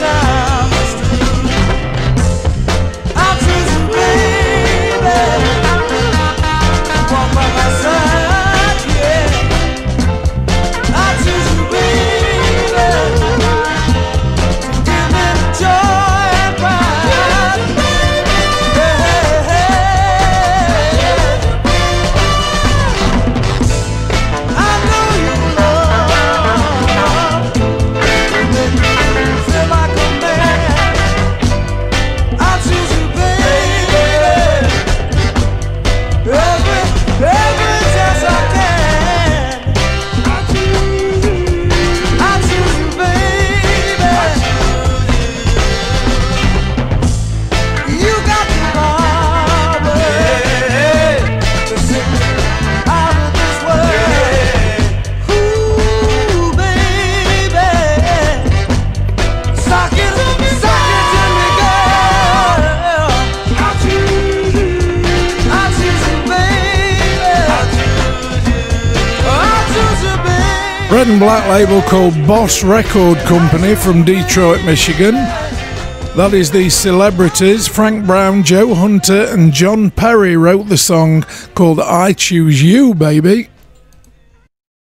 time red and black label called Boss Record Company from Detroit, Michigan. That is the celebrities. Frank Brown, Joe Hunter, and John Perry wrote the song called I Choose You, baby.